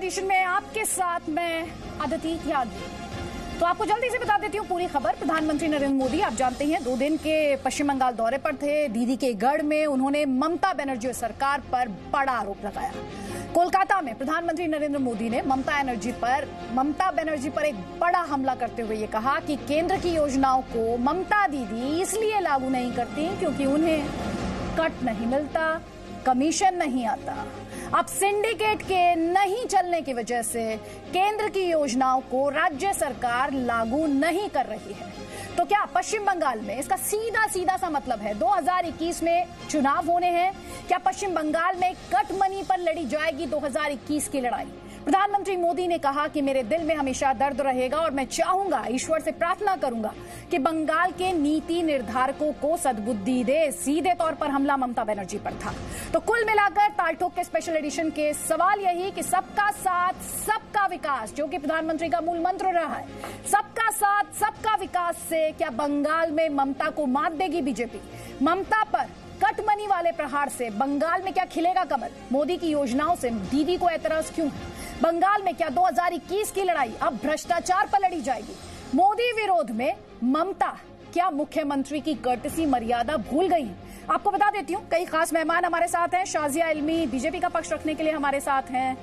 Addition में आपके साथ मैं अदिति त्यागी तो आपको जल्दी से बता देती हूँ पूरी खबर। प्रधानमंत्री नरेंद्र मोदी, आप जानते हैं, दो दिन के पश्चिम बंगाल दौरे पर थे। दीदी के गढ़ में उन्होंने ममता बनर्जी सरकार पर बड़ा आरोप लगाया। कोलकाता में प्रधानमंत्री नरेंद्र मोदी ने ममता बनर्जी पर, ममता बनर्जी पर एक बड़ा हमला करते हुए ये कहा कि केंद्र की योजनाओं को ममता दीदी इसलिए लागू नहीं करती क्योंकि उन्हें कट नहीं मिलता। कमीशन नहीं आता। अब सिंडिकेट के नहीं चलने की वजह से केंद्र की योजनाओं को राज्य सरकार लागू नहीं कर रही है। तो क्या पश्चिम बंगाल में इसका सीधा सीधा सा मतलब है 2021 में चुनाव होने हैं। क्या पश्चिम बंगाल में कट मनी पर लड़ी जाएगी 2021 की लड़ाई? प्रधानमंत्री मोदी ने कहा कि मेरे दिल में हमेशा दर्द रहेगा और मैं चाहूँगा, ईश्वर से प्रार्थना करूँगा कि बंगाल के नीति निर्धारकों को सद्बुद्धि दे। सीधे तौर पर हमला ममता बनर्जी पर था। तो कुल मिलाकर तालठोक के स्पेशल एडिशन के सवाल यही कि सबका साथ, सबका विकास, जो कि प्रधानमंत्री का मूल मंत्र रहा है, सबका साथ, सबका विकास से क्या बंगाल में ममता को मात देगी बीजेपी? ममता पर कट मनी वाले प्रहार से बंगाल में क्या खिलेगा कमल? मोदी की योजनाओं से दीदी को एतराज़ क्यों है? बंगाल में क्या 2021 की लड़ाई अब भ्रष्टाचार पर लड़ी जाएगी? मोदी विरोध में ममता, क्या मुख्यमंत्री की कर्टसी मर्यादा भूल गई? आपको बता देती हूँ, कई खास मेहमान हमारे साथ हैं, शाजिया इलमी बीजेपी का पक्ष रखने के लिए हमारे साथ हैं।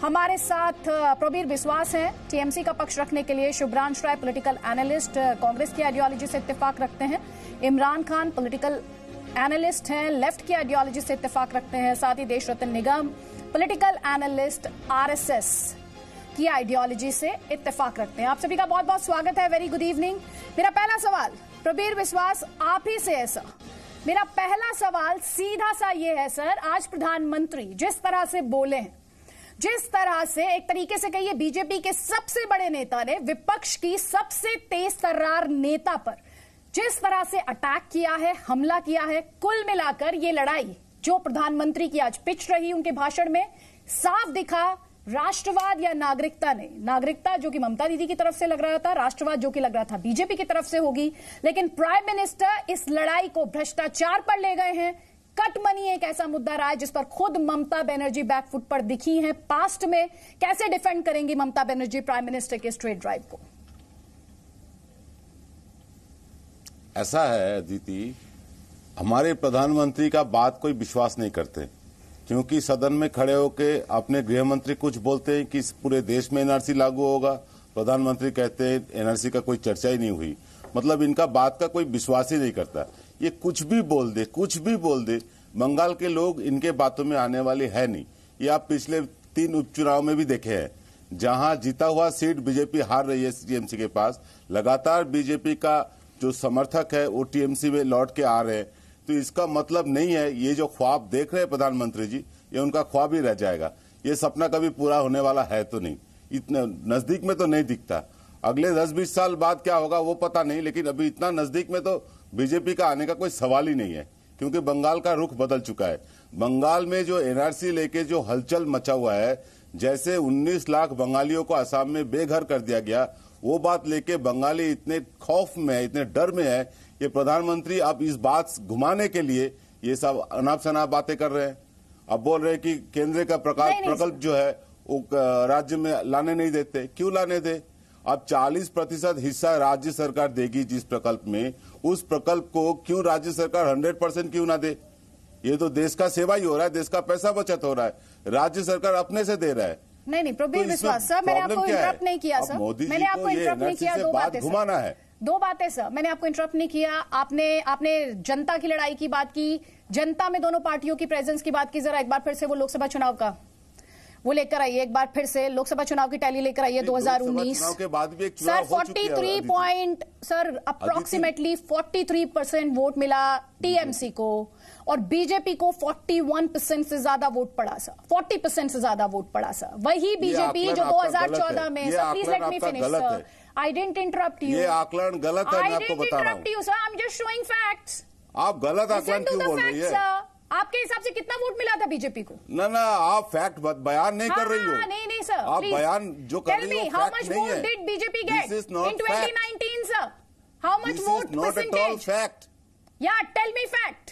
हमारे साथ प्रबीर विश्वास हैं टीएमसी का पक्ष रखने के लिए शुभ्रांश राय पॉलिटिकल एनालिस्ट कांग्रेस की आइडियोलॉजी से इत्तेफाक रखते हैं। इमरान खान पॉलिटिकल एनालिस्ट हैं लेफ़्ट की आइडियोलॉजी से इत्तेफाक रखते हैं, साथ ही Desh Ratan Nigam political analyst RSS की आइडियोलॉजी से इत्तेफाक रखते हैं। आप सभी का बहुत बहुत स्वागत है वेरी गुड इवनिंग मेरा पहला सवाल, प्रबीर विश्वास, आप ही से है सर मेरा पहला सवाल सीधा सा ये है सर आज प्रधानमंत्री जिस तरह से बोले हैं, जिस तरह से एक तरीके से कहिए, बीजेपी के सबसे बड़े नेता ने विपक्ष की सबसे तेज तर्रार नेता पर जिस तरह से अटैक किया है, हमला किया है, कुल मिलाकर ये लड़ाई, जो प्रधानमंत्री की आज पिच रही उनके भाषण में, साफ़ दिखा, राष्ट्रवाद या नागरिकता ने। नागरिकता जो कि ममता दीदी की तरफ़ से लग रहा था, राष्ट्रवाद जो कि लग रहा था बीजेपी की तरफ़ से होगी, लेकिन प्राइम मिनिस्टर इस लड़ाई को भ्रष्टाचार पर ले गए हैं। कट मनी एक ऐसा मुद्दा रहा है जिस पर खुद ममता बनर्जी बैकफुट पर दिखी हैं, पास्ट में कैसे डिफेंड करेंगी ममता बनर्जी, प्राइम मिनिस्टर के स्ट्रेट ड्राइव को? ऐसा है अदिति, हमारे प्रधानमंत्री का बात कोई विश्वास नहीं करते, क्योंकि सदन में खड़े होके अपने गृह मंत्री कुछ बोलते हैं कि पूरे देश में एनआरसी लागू होगा। प्रधानमंत्री कहते हैं, एनआरसी का कोई चर्चा ही नहीं हुई। मतलब इनका बात का कोई विश्वास ही नहीं करता। ये कुछ भी बोल दे, कुछ भी बोल दे, बंगाल के लोग इनके बातों में आने वाले है नहीं। ये आप पिछले तीन उपचुनाव में भी देखे हैं। जहाँ जीता हुआ सीट बीजेपी हार रही है टीएमसी के पास, लगातार बीजेपी का जो समर्थक है वो टीएमसी में लौट के आ रहे हैं। तो इसका मतलब नहीं है, ये जो ख्वाब देख रहे हैं प्रधानमंत्री जी, ये उनका ख्वाब ही रह जाएगा। ये सपना कभी पूरा होने वाला है तो नहीं। इतने नज़दीक में तो नहीं दिखता। अगले दस बीस साल बाद क्या होगा, वो पता नहीं, लेकिन अभी इतना नज़दीक में तो बीजेपी का आने का कोई सवाल ही नहीं है, क्योंकि बंगाल का रुख बदल चुका है। बंगाल में जो एनआरसी लेके जो हलचल मचा हुआ है, जैसे 19 लाख बंगालियों को असम में बेघर कर दिया गया वो बात लेके बंगाली इतने खौफ में है इतने डर में है ये प्रधानमंत्री अब इस बात घुमाने के लिए ये सब अनाप शनाप बातें कर रहे हैं। अब बोल रहे हैं कि केंद्र का प्रकार प्रकल्प जो है वो राज्य में लाने नहीं देते। क्यों लाने दे? अब 40 प्रतिशत हिस्सा राज्य सरकार देगी जिस प्रकल्प में। उस प्रकल्प को क्यों राज्य सरकार 100 परसेंट क्यों ना दे? ये तो देश का सेवा ही हो रहा है देश का पैसा बचत हो रहा है। राज्य सरकार अपने से दे रहा है। नहीं नहीं प्रबीर तो विश्वास सर मैंने आपको इंटरप्ट नहीं किया सर। मैंने आपको इंटरप्ट नहीं किया दो बातें घुमाना है। दो बातें सर मैंने आपको इंटरप्ट नहीं किया। आपने आपने जनता की लड़ाई की बात की जनता में दोनों पार्टियों की प्रेजेंस की बात की। जरा एक बार फिर से वो लोकसभा चुनाव का वो लेकर आइए एक बार फिर से लोकसभा चुनाव की टैली लेकर आइए 2019 के बाद भी एक sir 43 point sir approximately 43 percent vote मिला टीएमसी को। और बीजेपी को 41 परसेंट से ज़्यादा वोट पड़ा सर 40 परसेंट से ज़्यादा वोट पड़ा सर वही बीजेपी जो 2014 में sir please let me finish sir I didn't interrupt you ये आकलन गलत है मैं आपको बता रहा हूँ। Sir I am just showing facts आप गलत आकलन क्यों बोल रही है? आपके हिसाब से कितना वोट मिला था बीजेपी को? ना ना आप फैक्ट बयान नहीं हाँ, कर रही हो। हाँ, नहीं नहीं सर आप बयान जो कर रही हो how much vote did BJP get in 2019 sir how much vote fact या टेल मी फैक्ट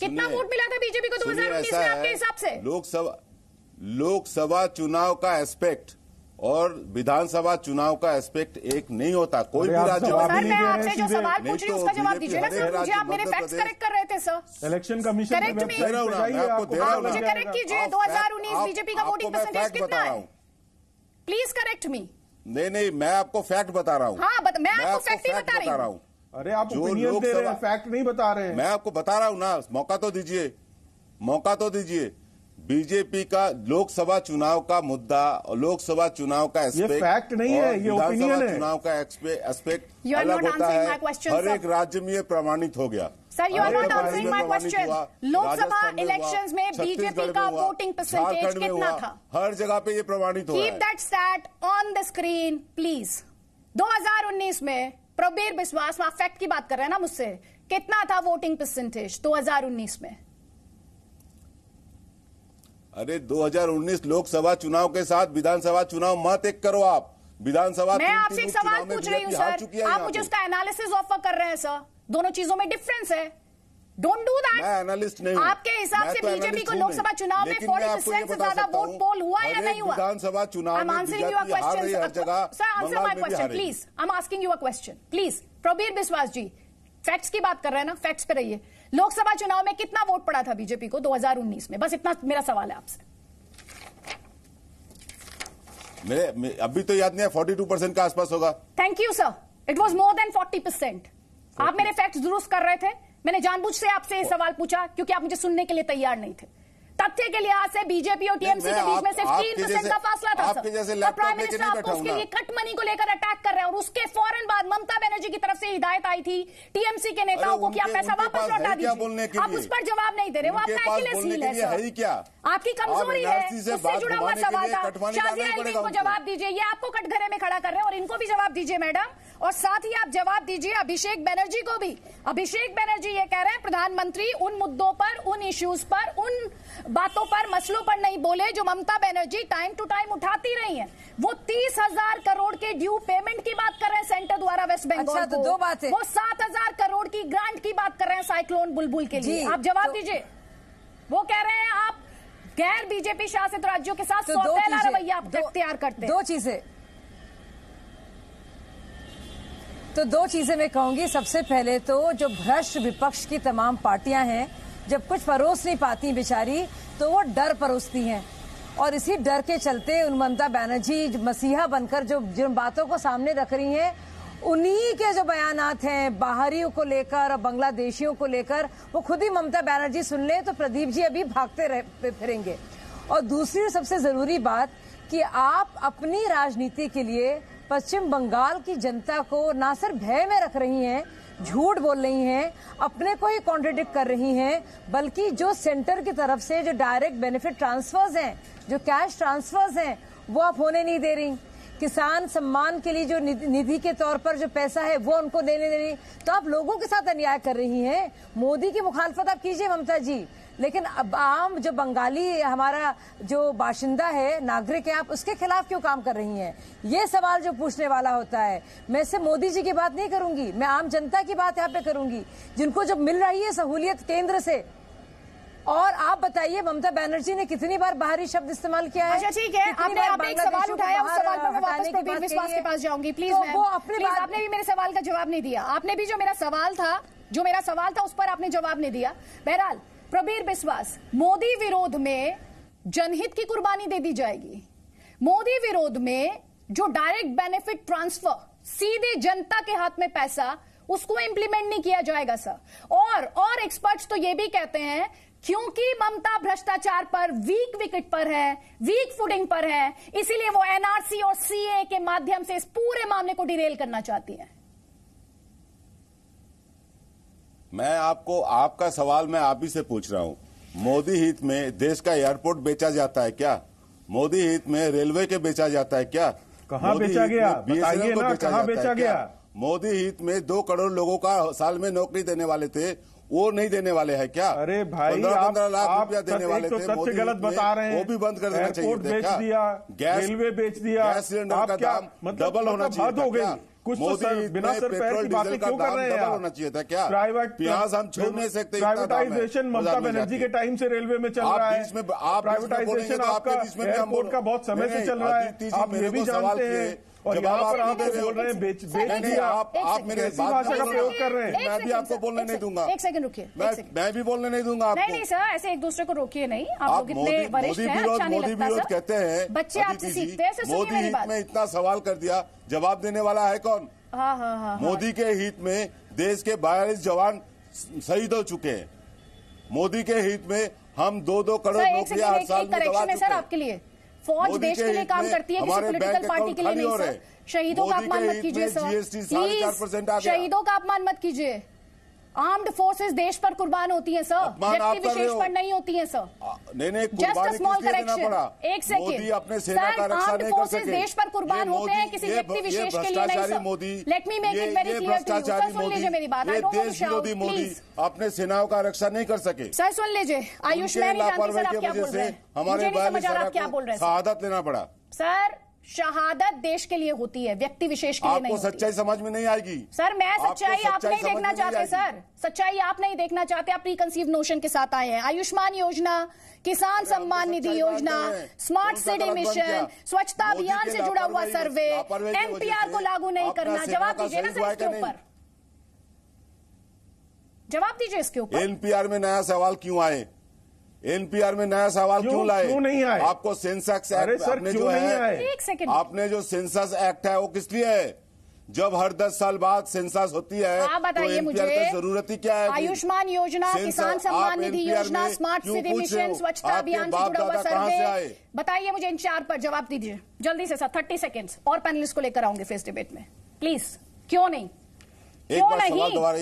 कितना वोट मिला था बीजेपी को 2019 में आपके हिसाब से? लोकसभा लोकसभा चुनाव का एस्पेक्ट और विधानसभा चुनाव का एस्पेक्ट एक नहीं होता। कोई भी राज्य जवाब सर मैं आपसे जो सवाल पूछ रही हूँ तो उसका जवाब दीजिए ना सर मुझे आप मेरे फैक्ट्स करेक्ट कर रहे थे सर। इलेक्शन कमीशन Correct की me. वेबसाइट दे रहा हूँ पे ना, जाइए, मैं आपको आपको दे रहा पता हूँ मुझे करेक्ट कीजिए 2019 बीजेपी का वोटिंग परसेंटेज फैक्ट कितना बता रहा है। प्लीज़ करेक्ट मी नहीं नहीं मैं आपको फैक्ट बता रहा हूँ। हाँ, मैं आपको फैक्ट ही बता रही हूँ। अरे आप जो ओपिनियन दे रहे हैं फैक्ट नहीं बता रहे हैं। मैं आपको बता रहा हूँ ना मौका तो दीजिए मौका तो दीजिए। बीजेपी का लोकसभा चुनाव का मुद्दा और लोकसभा चुनाव का एस्पेक्ट फैक्ट नहीं है, ये opinion है। चुनाव का एस्पेक्ट अलग होता है। हर एक राज्य में ये प्रमाणित हो गया। Sir you are Madhya not Pradesh answering में my प्रमाणित हुआ, लोकसभा राजस्थान में BJP का झारखंड में कितना हुआ, था? हर जगह पे ये प्रमाणित हो keep that stat on the screen please 2019 में प्रबीर विश्वास आप फैक्ट की बात कर रहे हैं ना मुझसे कितना था वोटिंग परसेंटेज 2019 में? अरे 2019 लोकसभा चुनाव के साथ विधानसभा चुनाव मत एक करो आप। विधानसभा मैं आपसे एक सवाल पूछ रही हूँ सर। आप मुझे उसका एनालिसिस ऑफ़र कर रहे हैं सर। दोनों चीज़ों में डिफरेंस है। डोंट डू दैट मैं एनालिस्ट नहीं हूँ। आपके हिसाब से तो बीजेपी को लोकसभा चुनाव में फोर्टी ये परसेंट से ज़्यादा वोट पोल हुआ या नहीं हुआ? विधानसभा चुनाव I'm में answering question. जगह Sir, answer बंगाल my में भी question, please. I'm asking you a question. Please. Prabir Biswas ji facts की बात कर रहे हैं ना? फैक्ट्स पे रहिए। लोकसभा चुनाव में कितना वोट पड़ा था बीजेपी को 2019 में? बस इतना मेरा सवाल है आपसे। मेरे अभी तो याद नहीं है फोर्टी टू परसेंट के आसपास होगा। Thank you sir it was more than forty percent आप मेरे फैक्ट्स दुरुस्त कर रहे थे? मैंने जानबूझ से आपसे ये सवाल पूछा क्योंकि आप मुझे सुनने के लिए तैयार नहीं थे। तथ्य के लिहाज से बीजेपी और टीएमसी के बीच में सिर्फ़ तीन परसेंट का फासला था आपके जैसे और प्राइम मिनिस्टर आपको उसके लिए कट मनी को लेकर अटैक कर रहे हैं और उसके फ़ौरन बाद ममता बनर्जी की तरफ़ से हिदायत आई थी टीएमसी के नेताओं को कि आप पैसा वापस लौटा दीजिए। आप उस पर जवाब नहीं दे रहे वो आपका के है? आपकी कमज़ोरी है उससे जुड़ा हुआ सवाल था। शाजिया को जवाब दीजिए ये आपको कटघरे में खड़ा कर रहे हैं और इनको भी जवाब दीजिए मैडम। और साथ ही आप जवाब दीजिए अभिषेक बनर्जी को भी। अभिषेक बनर्जी ये कह रहे हैं प्रधानमंत्री उन मुद्दों पर उन इश्यूज़ पर उन बातों पर मसलों पर नहीं बोले जो Mamata Banerjee time to time उठाती रही हैं। वो तीस हज़ार करोड़ के ड्यू पेमेंट की बात कर रहे हैं सेंटर द्वारा वेस्ट बंगाल अच्छा, तो। दो बातें। वो सात हज़ार करोड़ की ग्रांट की बात कर रहे हैं साइक्लोन बुलबुल के लिए। आप जवाब तो- दीजिए। वो कह रहे हैं आप गैर बीजेपी शासित राज्यों के साथ तो सौतेला रवैया आप अख्तियार करते दो चीज़ें। तो दो चीज़ें मैं कहूँगी। सबसे पहले तो जो भ्रष्ट विपक्ष की तमाम पार्टियाँ हैं जब कुछ परोस नहीं पाती बेचारी तो वो डर परोसती हैं। और इसी डर के चलते उन ममता बनर्जी, मसीहा बनकर जो, जिन बातों को सामने रख रही हैं, उन्हीं के जो बयानात हैं, बाहरियों को लेकर और बांग्लादेशियों को लेकर, वो खुद ही ममता बनर्जी सुन ले तो प्रदीप जी अभी भागते रह, फिरेंगे। और दूसरी सबसे ज़रूरी बात कि आप अपनी राजनीति के लिए पश्चिम बंगाल की जनता को ना सिर्फ़ भय में रख रही हैं झूठ बोल रही हैं, अपने को ही कॉन्ट्रेडिक्ट कर रही हैं, बल्कि जो सेंटर की तरफ़ से जो डायरेक्ट बेनिफिट ट्रांसफर्स हैं, जो कैश ट्रांसफर्स हैं, वो आप होने नहीं दे रही। किसान सम्मान के लिए जो निधि के तौर पर जो पैसा है, वो उनको देने दे रही। तो आप लोगों के साथ अन्याय कर रही हैं। मोदी की मुखालफत आप कीजिए ममता जी। लेकिन अब आम जो बंगाली हमारा जो बाशिंदा है नागरिक है आप उसके खिलाफ क्यों काम कर रही हैं? ये सवाल जो पूछने वाला होता है मैं सिर्फ़ मोदी जी की बात नहीं करूँगी मैं आम जनता की बात यहाँ पे करूँगी जिनको जब मिल रही है सहूलियत केंद्र से। और आप बताइए ममता बनर्जी ने कितनी बार बाहरी शब्द इस्तेमाल किया है? अच्छा ठीक है। आपने एक सवाल उठाया उस सवाल पर मैं वापस प्रवीण विश्वास के पास जाऊँगी। प्लीज़ तो वो अपनी प्लीज़ आपने भी मेरे सवाल का जवाब नहीं दिया। आपने भी जो मेरा सवाल था जो मेरा सवाल था उस पर आपने जवाब नहीं दिया। बहरहाल प्रबीर विश्वास मोदी विरोध में जनहित की कुर्बानी दे दी जाएगी। मोदी विरोध में जो डायरेक्ट बेनिफिट ट्रांसफ़र सीधे जनता के हाथ में पैसा, उसको इंप्लीमेंट नहीं किया जाएगा सर और और एक्सपर्ट्स तो ये भी कहते हैं, क्योंकि ममता भ्रष्टाचार पर वीक विकेट पर है वीक फुटिंग पर है, इसीलिए वो एनआरसी और सीए के माध्यम से इस पूरे मामले को डिरेल करना चाहती है। मैं आपको आपका सवाल मैं आप ही से पूछ रहा हूँ मोदी हित में देश का एयरपोर्ट बेचा जाता है क्या मोदी हित में रेलवे के बेचा जाता है क्या कहाँ बेचा गया? बताइए को ना, बेचा जाता है क्या? गया? मोदी हित में दो करोड़ लोगों का साल में नौकरी देने वाले थे वो नहीं देने वाले हैं क्या? अरे भाई पंद्रह लाख रुपया देने वाले तो थे मोदी गलत बता रहे हैं। वो भी बंद कर देना चाहिए बेच दिया गैस रेलवे बेच दिया। गैस सिलेंडर का दाम मतलब डबल होना मतलब चाहिए हो गई? क्या? कुछ तो सर, बिना सर पैर की बातें क्यों कर रहे हैं होना चाहिए था क्या? प्राइवेट प्याज हम छोड़ नहीं सकते। प्राइवेटाइजेशन ममता बनर्जी के टाइम से रेलवे में चल रहा है। बीच में आप बोलेंगे प्राइवेटाइजेशन तो आपका एयरपोर्ट का बहुत समय से चल रहा है। आप ये भी जानते हैं। और जवाब यहाँ आप आप बोल रहे हैं बेच बेच दिया। आप आप मेरे बात का प्रयोग कर रहे हैं? मैं भी आपको बोलने नहीं दूँगा। एक सेकंड रुकिए मैं मैं भी बोलने नहीं दूँगा आपको। नहीं सर ऐसे एक दूसरे को रोकिए नहीं। आप मोदी वरिष्ठ हैं विरोध अच्छा नहीं मोदी विरोध कहते हैं बच्चे आपसे सीखते हैं मोदी हित में इतना सवाल कर दिया जवाब देने वाला है कौन? हाँ हाँ हाँ। मोदी के हित में देश के बयालीस जवान शहीद हो चुके हैं। मोदी के हित में हम दो दो करोड़ नौकरियाँ हर साल में सर आपके लिए। फौज देश के लिए काम करती है किसी पोलिटिकल पार्टी के लिए नहीं सर। शहीदों का अपमान मत कीजिए सर। प्लीज़ शहीदों का अपमान मत कीजिए। आर्म्ड फोर्सेस देश पर कुर्बान होती हैं सर व्यक्ति विशेष पर नहीं होती हैं सर नहीं नहीं जस्ट स्मॉल करेक्शन एक सेकेंड मोदी अपने सेना का रक्षा आर्म्ड नहीं कर फोर्सेस देश पर कुर्बान होते हैं किसी व्यक्ति विशेष के लिए नहीं sir Modi. Let me make it very clear to you sir सुन लीजिए मोदी, मेरी बात. आई डोंट वांट टू विरोधी मोदी अपने सेनाओं का रक्षा नहीं कर सके। सर सुन लीजिए. आयुष उनके मैं नहीं जानती सर आप क्या बोल रहे हैं? हमारे समझ आ रहा आप क्या बोल रहे हैं सर। शहादत लेना पड़ा। सर शहादत देश के लिए होती है व्यक्ति विशेष के लिए नहीं सच्चाई समझ में नहीं आएगी। सर मैं सच्चाई आप नहीं देखना चाहते सर। सच्चाई आप नहीं देखना चाहते आप प्री प्रीकंसीव नोशन के साथ आए हैं। आयुष्मान योजना किसान सम्मान निधि योजना स्मार्ट सिटी मिशन स्वच्छता अभियान से जुड़ा हुआ सर्वे एनपीआर को लागू नहीं करना। जवाब दीजिए ना सर इसके ऊपर। जवाब दीजिए इसके ऊपर। एनपीआर में नया सवाल क्यों आए? एनपीआर में नया सवाल क्यों- क्यों लाए? क्यों नहीं आए? आपको सेंसेक्स एक्ट आपने जो है एक सेकंड। आपने जो सेंसस एक्ट है वो किस लिए है? जब हर दस साल बाद सेंसस होती है आप बताइए तो मुझे की ज़रूरत ही क्या है आयुष्मान योजना किसान सम्मान निधि योजना स्मार्ट सिटी मिशन स्वच्छता अभियान से जुड़ा हुआ दादा कहाँ से सर्वे आए? बताइए मुझे इन चार पर जवाब दीजिए। जल्दी से सर थर्टी सेकेंड और पैनलिस्ट को लेकर आऊँगे फेस डिबेट में। प्लीज़ क्यों नहीं? एक बार सवाल दोबारा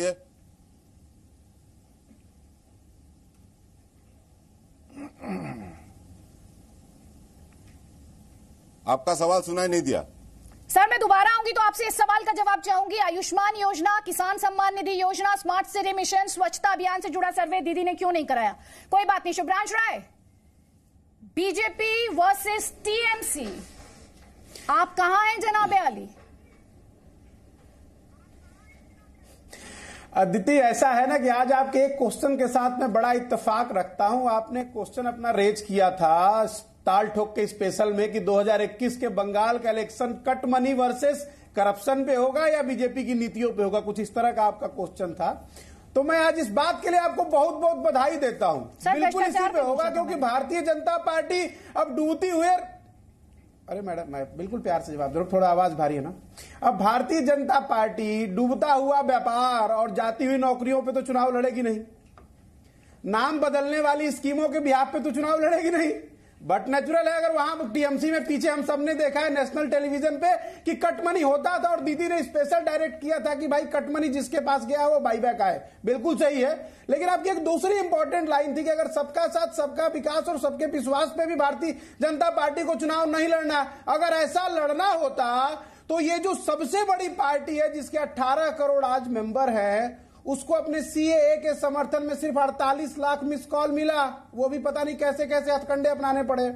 आपका सवाल सुनाई नहीं दिया। सर, मैं दोबारा आऊँगी तो आपसे इस सवाल का जवाब चाहूँगी। आयुष्मान योजना, किसान सम्मान निधि योजना, स्मार्ट सिटी मिशन, स्वच्छता अभियान से जुड़ा सर्वे दीदी ने क्यों नहीं कराया? कोई बात नहीं, Shubhrangshu Roy. BJP versus TMC. आप कहाँ हैं जनाबे अली? अदिति ऐसा है ना कि आज आपके एक क्वेश्चन के साथ मैं बड़ा इत्तेफाक रखता हूँ। आपने क्वेश्चन अपना रेज किया था ताल ठोक के स्पेशल में कि 2021 के बंगाल का election cut money versus corruption पे होगा या बीजेपी की नीतियों पे होगा? कुछ इस तरह का आपका क्वेश्चन था। तो मैं आज इस बात के लिए आपको बहुत बहुत बधाई देता हूँ। बिल्कुल इसी पे होगा क्योंकि भारतीय जनता पार्टी अब डूबती हुए अरे मैडम, मैं बिल्कुल प्यार से जवाब दे रहा थोड़ा आवाज़ भारी है ना? अब भारतीय जनता पार्टी डूबता हुआ व्यापार और जाती हुई नौकरियों पे तो चुनाव लड़ेगी नहीं। नाम बदलने वाली स्कीमों के बिहार पे तो चुनाव लड़ेगी नहीं। बट नेचुरल है, अगर वहाँ टीएमसी में पीछे हम सबने देखा है नेशनल टेलीविज़न पे कि कटमनी होता था और दीदी ने स्पेशल डायरेक्ट किया था कि भाई कटमनी जिसके पास गया वो बाईबैक आए। बिल्कुल सही है। लेकिन आपकी एक दूसरी इंपॉर्टेंट लाइन थी कि अगर सबका साथ, सबका विकास और सबके विश्वास पे भी भारतीय जनता पार्टी को चुनाव नहीं लड़ना अगर ऐसा लड़ना होता तो ये जो सबसे बड़ी पार्टी है जिसके 18 करोड़ आज मेंबर है उसको अपने सीएए के समर्थन में सिर्फ़ 48 लाख मिस कॉल मिला। वो भी पता नहीं कैसे कैसे हथकंडे अपनाने पड़े।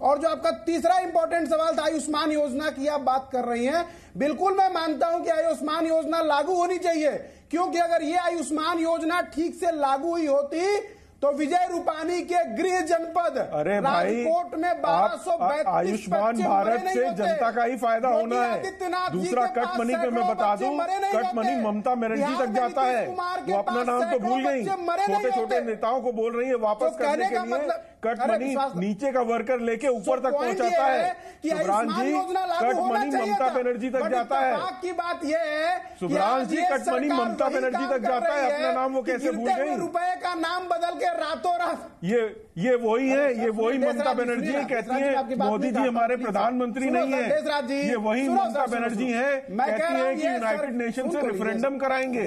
और जो आपका तीसरा इंपॉर्टेंट सवाल था, आयुष्मान योजना की आप बात कर रही हैं, बिल्कुल मैं मानता हूँ कि आयुष्मान योजना लागू होनी चाहिए, क्योंकि अगर ये आयुष्मान योजना ठीक से लागू हुई होती तो विजय रूपानी के गृह जनपद अरे भाई कोर्ट में बारह सौ आयुष्मान भारत से जनता का ही फ़ायदा होना है। दूसरा कट मनी पे मैं बता दूँ कट मनी ममता बनर्जी तक जाता है। वो अपना नाम तो भूल गई। छोटे छोटे नेताओं को बोल रही है वापस करने के लिए। मतलब- कट मनी नीचे का वर्कर लेके ऊपर तक पहुंचाता है। कि सुब्रांश जी कट मनी ममता बनर्जी तक जाता है। की बात यह है सुब्रांश जी, कट मनी ममता बनर्जी तक जाता है, अपना नाम वो कैसे भूल गई? रुपए का नाम बदल के रातों रात। ये ये वही है ये वही ममता बनर्जी है कहती है। मोदी जी हमारे प्रधानमंत्री नहीं है। ये वही ममता बनर्जी है कहती है कि यूनाइटेड नेशन से रेफरेंडम कराएँगे।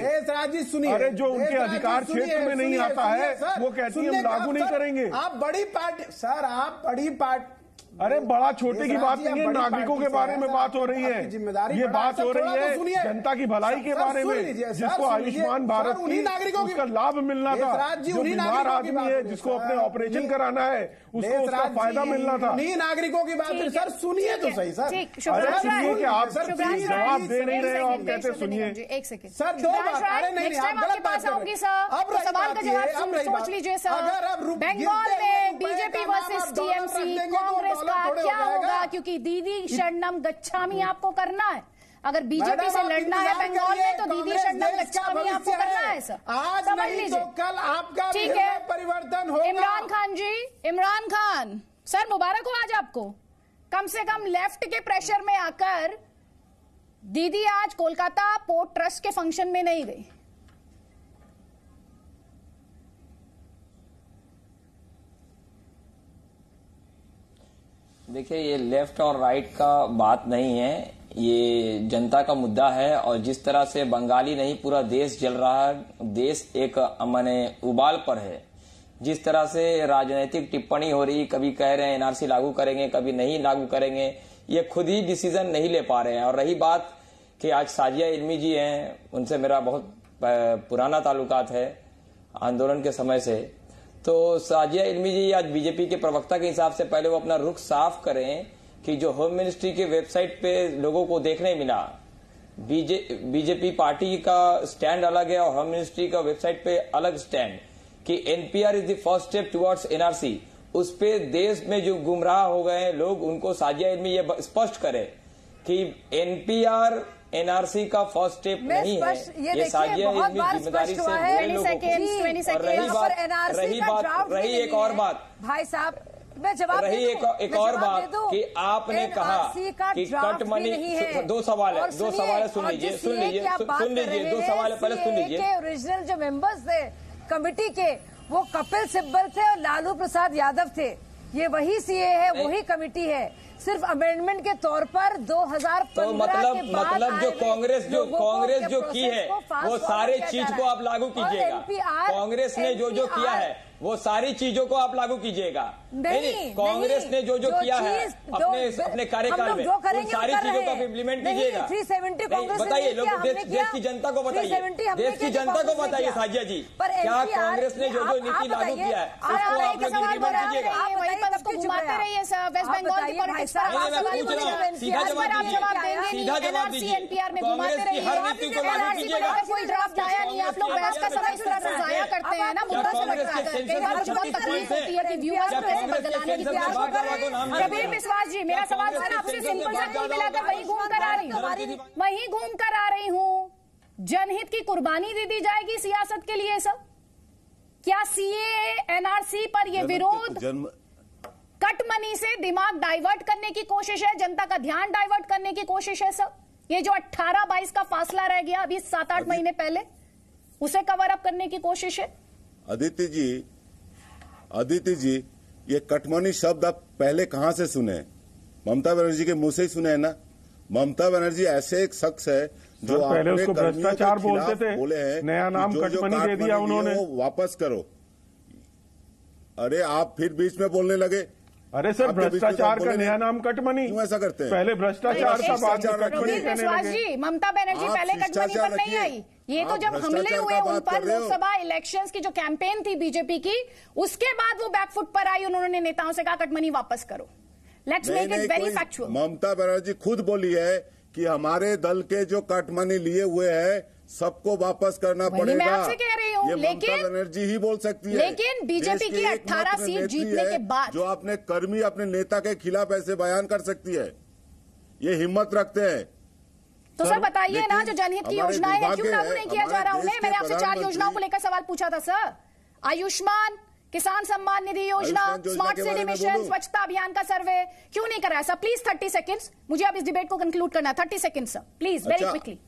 सुनिए। अरे जो उनके अधिकार क्षेत्र में नहीं आता है, वो कहती है हम लागू नहीं करेंगे। आप बड़ी पार्टी सर आप बड़ी पार्टी अरे बड़ा छोटे की बात नहीं है नागरिकों के बारे में बात हो रही है। ज़िम्मेदारी ये बात हो रही है जनता की भलाई के बारे में जिसको आयुष्मान भारत नागरिकों का लाभ मिलना था जो बीमार आदमी है जिसको अपने ऑपरेशन कराना है उसको उसका फ़ायदा मिलना था। नहीं नागरिकों की बात सर सुनिए तो सही सर। अरे सुनिए कि आप जवाब दे नहीं रहे आप कहते सुनिए एक सेकंड। सर दो बात अरे नहीं आप गलत बात सर। अब सवाल का जवाब सोच लीजिए सर। बंगाल में बीजेपी वर्सेस टीएमसी कांग्रेस का क्या होगा? क्योंकि दीदी शरणम गच्छामी आपको करना है। अगर बीजेपी से लड़ना है बंगाल में तो दीदी शरणम गच्छामी आपको करना है। सर आज समझ लीजिए। तो कल आपका ठीक है। परिवर्तन होगा। इमरान खान जी इमरान खान सर मुबारक हो आज आपको। कम से कम लेफ़्ट के प्रेशर में आकर दीदी आज कोलकाता पोर्ट ट्रस्ट के फ़ंक्शन में नहीं गई। देखिए, ये लेफ़्ट और राइट का बात नहीं है। ये जनता का मुद्दा है और जिस तरह से बंगाली नहीं, पूरा देश जल रहा है। देश एक, माने उबाल पर है। जिस तरह से राजनीतिक टिप्पणी हो रही, कभी कह रहे हैं एनआरसी लागू करेंगे, कभी नहीं लागू करेंगे, ये खुद ही डिसीज़न नहीं ले पा रहे हैं। और रही बात कि आज साजिया इलमी जी हैं, उनसे मेरा बहुत पुराना ताल्लुकात है, आंदोलन के समय से। तो साजिया इल्मी जी, आज बीजेपी के प्रवक्ता के हिसाब से पहले वो अपना रुख साफ़ करें कि जो होम मिनिस्ट्री के वेबसाइट पे लोगों को देखने मिला, बीजे, बीजेपी पार्टी का स्टैंड अलग है और होम मिनिस्ट्री का वेबसाइट पे अलग स्टैंड कि NPR is the first step towards NRC. उस पे देश में जो गुमराह हो गए लोग उनको साजिया इलमी ये स्पष्ट करे कि एनपीआर एनआरसी का फ़र्स्ट स्टेप नहीं है। ये, ये साजिया ज़िम्मेदारी से और रही बात रही बात रही एक और बात। भाई साहब मैं जवाब रही एक, एक और बात कि आपने कहा कि कट मनी दो सवाल है दो सवाल सुन लीजिए सुन लीजिए सुन लीजिए दो सवाल पहले सुन लीजिए। ओरिजिनल जो मेंबर्स थे कमेटी के वो कपिल सिब्बल थे और लालू प्रसाद यादव थे। ये वही सीए है वही कमेटी है। सिर्फ़ अमेंडमेंट के तौर पर 2015 तो मतलब के बाद मतलब जो कांग्रेस जो कांग्रेस जो की है वो सारे चीज़ को आप लागू कीजिएगा। कांग्रेस ने जो जो किया है वो सारी चीज़ों को आप लागू कीजिएगा। नहीं कांग्रेस ने जो जो किया है अपने अपने कार्यकाल में उन सारी चीज़ों को इम्प्लीमेंट कीजिएगा। थ्री सेवेंटी बताइए लोग देश की जनता को बताइए। देश की जनता को बताइए साजिया जी क्या कांग्रेस ने जो जो नीति लागू किया है उसको आप लोग इम्प्लीमेंट कीजिएगा। सीधा जवाब दीजिए। सीधा जवाब दीजिए। कांग्रेस की हर नीति को लागू कीजिएगा। कोई ड्राफ्ट आया नहीं आप लोग बहस का समय इस तरह जाया करते हैं ना मुद्दा से लगता है? कबीर विश्वास जी मेरा सवाल था आपसे सिंपल सा कुल मिलाकर वही घूम कर आ रही हूँ। वही घूम कर आ रही हूँ। जनहित की कुर्बानी दे दी जाएगी सियासत के लिए सब। क्या सीए एनआरसी पर ये विरोध? कट मनी से दिमाग डाइवर्ट करने की कोशिश है जनता का ध्यान डाइवर्ट करने की कोशिश है सब। ये जो 18-22 का फासला रह गया अभी सात आठ महीने पहले उसे कवर अप करने की कोशिश है। अदिति जी अदिति जी ये कटमनी शब्द आप पहले कहाँ से सुने? ममता बनर्जी के मुँह से ही सुने हैं ना? ममता बनर्जी ऐसे एक शख्स है जो पहले उसको भ्रष्टाचार बोलते थे। बोले हैं नया नाम कटमनी दे दिया उन्होंने। वापस करो। अरे आप फिर बीच में बोलने लगे। अरे सर भ्रष्टाचार का नया नाम कटमनी। क्यों ऐसा करते हैं? पहले भ्रष्टाचार का बात कटमनी कहने लगे। ममता बनर्जी पहले कटमनी पर नहीं आई। ये तो जब हमले हुए उन पर लोकसभा इलेक्शंस की जो कैंपेन थी बीजेपी की उसके बाद वो बैकफुट पर आई उन्होंने नेताओं से कहा कटमनी वापस करो। Let's make it very factual Mamata Banerjee खुद बोली है कि हमारे दल के जो कटमनी लिए हुए हैं सबको वापस करना पड़ेगा मैं आपसे कह रही हूँ लेकिन बनर्जी ही बोल सकती है। लेकिन बीजेपी की 18 सीट जीतने के बाद। जो अपने कर्मी अपने नेता के खिलाफ ऐसे बयान कर सकती है। ये हिम्मत रखते हैं। तो सर बताइए ना जो जनहित की योजनाएँ हैं क्यों लागू नहीं किया जा रहा? उन्हें मैंने आपसे चार योजनाओं को लेकर सवाल पूछा था सर। आयुष्मान किसान सम्मान निधि योजना स्मार्ट सिटी मिशन स्वच्छता अभियान का सर्वे। क्यों नहीं कराया सर? प्लीज़ थर्टी सेकंड्स मुझे अब इस डिबेट को कंक्लूड करना है। Thirty second sir. Please very quickly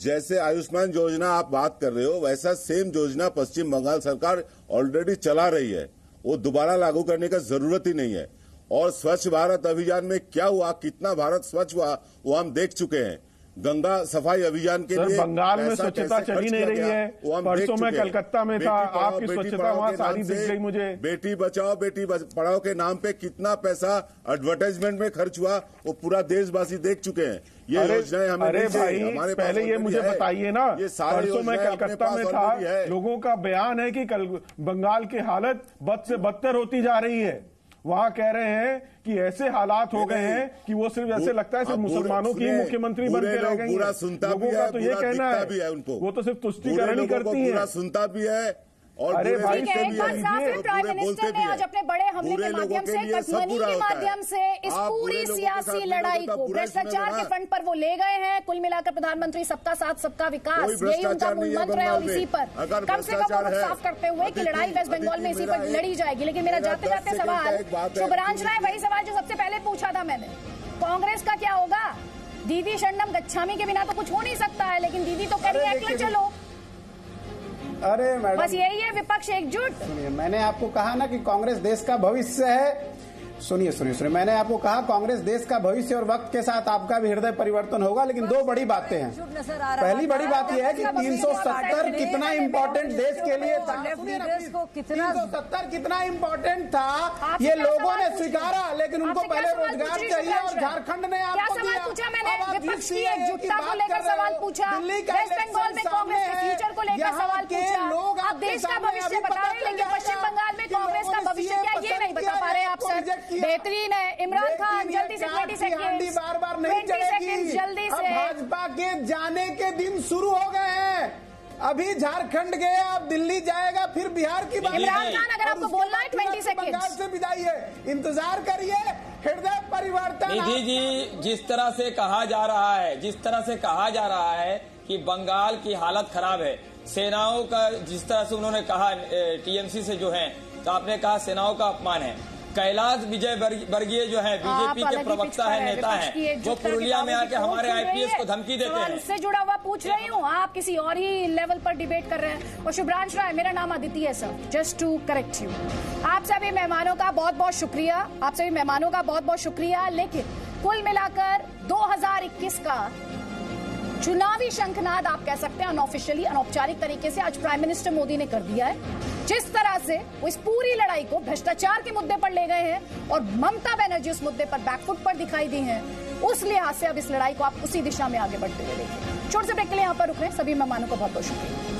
जैसे आयुष्मान योजना आप बात कर रहे हो, वैसा सेम योजना पश्चिम बंगाल सरकार ऑलरेडी चला रही है। वो दोबारा लागू करने का ज़रूरत ही नहीं है। और स्वच्छ भारत अभियान में क्या हुआ, कितना भारत स्वच्छ हुआ, वो हम देख चुके हैं। गंगा सफ़ाई अभियान के लिए बंगाल में स्वच्छता चली नहीं रही है। परसों मैं। कलकत्ता में था आपकी स्वच्छता वहाँ सारी दिख गई मुझे। बेटी बचाओ बेटी पढ़ाओ के नाम पे कितना पैसा एडवर्टाइजमेंट में खर्च हुआ वो पूरा देशवासी देख चुके हैं। ये अरे योजनाएँ हमें अरे भाई हमारे पहले ये मुझे। बताइए ना ये परसों मैं कलकत्ता में था लोगों का बयान है कि कल बंगाल की हालत बद से बदतर होती जा रही है। वहाँ कह रहे हैं कि ऐसे हालात हो गए हैं कि वो सिर्फ़ ऐसे लगता है सिर्फ़ मुसलमानों की मुख्यमंत्री बन के रह गई। सुनता लोगों भी का तो ये कहना है। उनको। वो तो सिर्फ़ तुष्टिकरण ही करती है। सुनता भी है और अरे भाई, एक साफ़ और प्राइम मिनिस्टर ने आज अपने बड़े हमले के माध्यम से कटमनी के माध्यम से इस पूरी सियासी लड़ाई तो को भ्रष्टाचार के। फंड पर वो ले गए हैं। कुल मिलाकर प्रधानमंत्री सबका साथ सबका विकास। यही उनका मूल मंत्र है और इसी पर। कम से कम वो साफ़ करते हुए कि लड़ाई वेस्ट बंगाल में इसी पर लड़ी जाएगी। लेकिन मेरा जाते जाते सवाल है। शुभरांश राय वही सवाल जो सबसे पहले पूछा था मैंने। कांग्रेस का क्या होगा? दीदी शरणम गच्छामी के बिना तो कुछ हो नहीं सकता है लेकिन दीदी तो कह रही है चलो। अरे मैडम। बस यही है विपक्ष एकजुट। मैंने आपको कहा ना कि कांग्रेस देश का भविष्य है सुनिए सुनिए सुनिए। मैंने आपको कहा कांग्रेस देश का भविष्य और वक्त के साथ आपका भी हृदय परिवर्तन होगा लेकिन दो बड़ी बातें हैं। पहली बड़ी बात यह है कि जब तीन सौ सत्तर ने कितना इम्पोर्टेंट देश के लिए था। लेफ़्ट सुनिए ना लीडर्स प्लीज़। को कितना इम्पोर्टेंट था। ये लोगों ने स्वीकारा लेकिन उनको पहले रोज़गार चाहिए और झारखंड ने आपको दिल्ली का लोग आप देश का भविष्य बता रहे हैं लेकिन पश्चिम बंगाल में कांग्रेस का भविष्य बेहतरीन है। इमरान खान जल्दी से ट्वेंटी सेकेंड बार बार नहीं चलेगी। जल्दी से। भाजपा के जाने के दिन शुरू हो गए हैं। अभी झारखंड गए अब दिल्ली जाएगा फिर बिहार की बात इमरान खान, अगर आपको बोलना है बाद 20 फिर बंगाल seconds। से विदाई है। इंतज़ार करिए हृदय परिवर्तन निधि जी जिस तरह से कहा जा रहा है जिस तरह से कहा जा रहा है कि बंगाल की हालत खराब है। सेनाओं का जिस तरह से उन्होंने कहा टीएमसी से जो है तो आपने कहा सेनाओं का अपमान है। कैलाश विजय वर्गीय जो है आप बीजेपी के प्रवक्ता है नेता है। वो पुरुलिया में आके हमारे आईपीएस को धमकी देते हैं। उससे जुड़ा हुआ पूछ रही हूँ आप किसी और ही लेवल पर डिबेट कर रहे हैं। और शुभ्रांश राय मेरा नाम अदिति है sir just to correct you आप सभी मेहमानों का बहुत बहुत शुक्रिया आप सभी मेहमानों का बहुत बहुत शुक्रिया लेकिन कुल मिलाकर 2021 का चुनावी शंखनाद, आप कह सकते हैं अनऑफिशियली अनौपचारिक तरीके से आज प्राइम मिनिस्टर मोदी ने कर दिया है। जिस तरह से वो इस पूरी लड़ाई को भ्रष्टाचार के मुद्दे पर ले गए हैं और ममता बनर्जी उस मुद्दे पर बैकफुट पर दिखाई दी हैं, उस लिहाज से अब इस लड़ाई को आप उसी दिशा में आगे बढ़ते हुए देखिए। छोटे से ब्रेक के लिए यहाँ पर रुक रहे हैं। सभी मेहमानों को बहुत बहुत शुक्रिया।